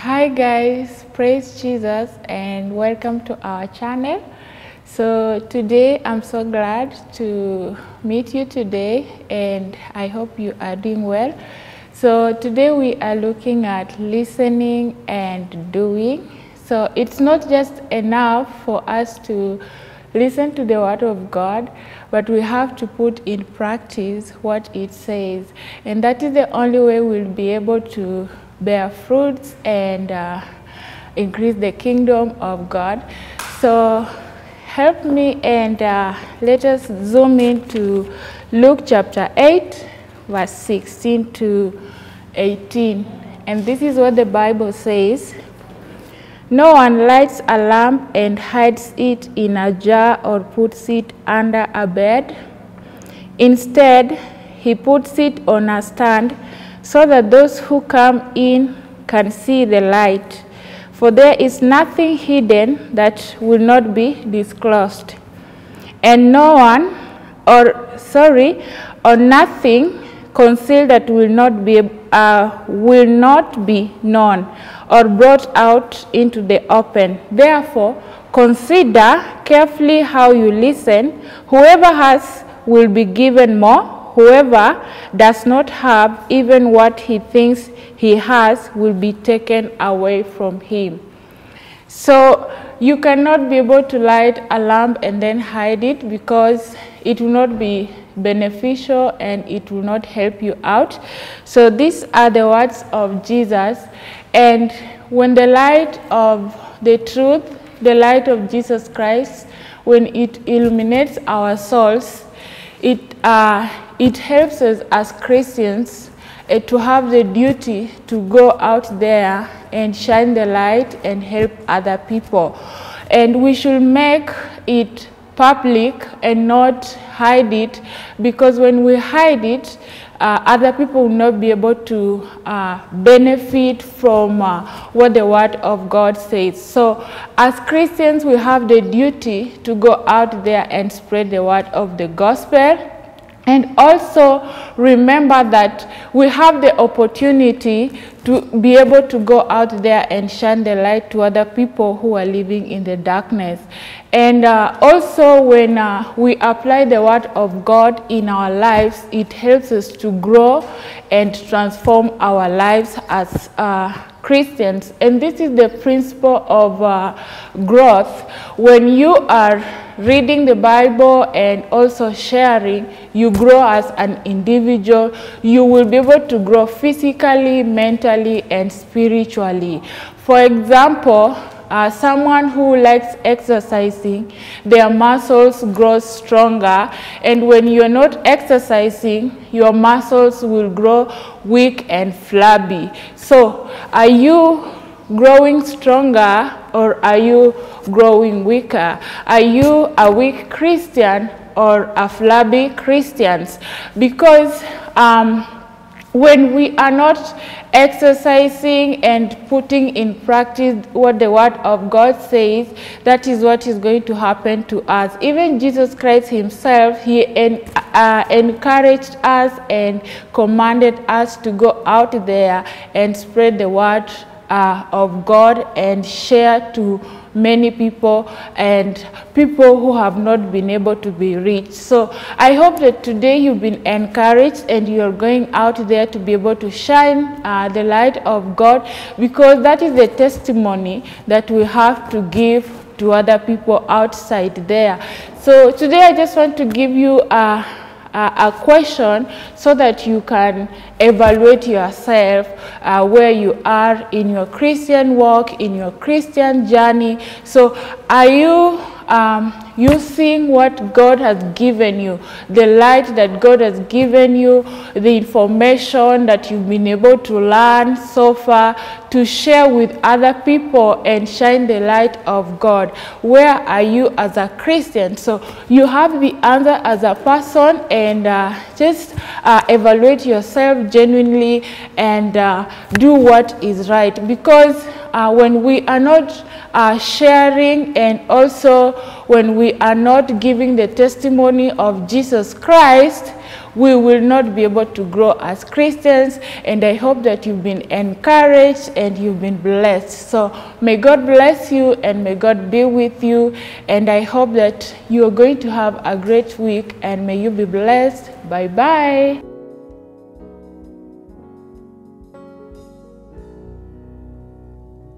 Hi guys, praise Jesus and welcome to our channel. So today I'm so glad to meet you today and I hope you are doing well. So today we are looking at listening and doing. So it's not just enough for us to listen to the word of God, but we have to put in practice what it says. And that is the only way we'll be able to bear fruits and uh, increase the kingdom of God. So help me and uh, let us zoom into Luke chapter 8, verse 16 to 18. And this is what the Bible says. No one lights a lamp and hides it in a jar or puts it under a bed. Instead, he puts it on a stand so that those who come in can see the light. For there is nothing hidden that will not be disclosed. And no one, or sorry, or nothing concealed that will not be uh, will not be known or brought out into the open. Therefore, consider carefully how you listen. Whoever has will be given more. Whoever does not have, even what he thinks he has, will be taken away from him. So you cannot be able to light a lamp and then hide it because it will not be beneficial and it will not help you out. So these are the words of Jesus. And when the light of the truth, the light of Jesus Christ, when it illuminates our souls, it, uh, it helps us as Christians uh, to have the duty to go out there and shine the light and help other people. And we should make it public and not hide it because when we hide it, uh, other people will not be able to uh, benefit from uh, what the Word of God says. So, as Christians, we have the duty to go out there and spread the Word of the Gospel. And also remember that we have the opportunity to be able to go out there and shine the light to other people who are living in the darkness. And uh, also when uh, we apply the word of God in our lives, it helps us to grow and transform our lives as uh, Christians. And this is the principle of uh, growth. When you are reading the Bible and also sharing, you grow as an individual. You will be able to grow physically, mentally, and spiritually. For example, uh, someone who likes exercising, their muscles grow stronger. And when you're not exercising, your muscles will grow weak and flabby. So are you growing stronger or are you growing weaker? Are you a weak Christian or a flabby Christian? Because um, when we are not exercising and putting in practice what the word of God says, that is what is going to happen to us. Even Jesus Christ himself, he en uh, encouraged us and commanded us to go out there and spread the word uh, of God and share to many people and people who have not been able to be reached. So I hope that today you've been encouraged and you're going out there to be able to shine uh, the light of God because that is the testimony that we have to give to other people outside there. So today I just want to give you a uh, a question so that you can evaluate yourself uh, where you are in your Christian walk, in your Christian journey. So are you um, using what God has given you, the light that God has given you, the information that you've been able to learn so far to share with other people and shine the light of God. Where are you as a Christian? So you have the answer as a person and uh, just uh, evaluate yourself genuinely and uh, do what is right because uh, when we are not uh, sharing and also when we are not giving the testimony of Jesus Christ, we will not be able to grow as Christians. And I hope that you've been encouraged and you've been blessed. So may God bless you and may God be with you. And I hope that you are going to have a great week and may you be blessed. Bye bye.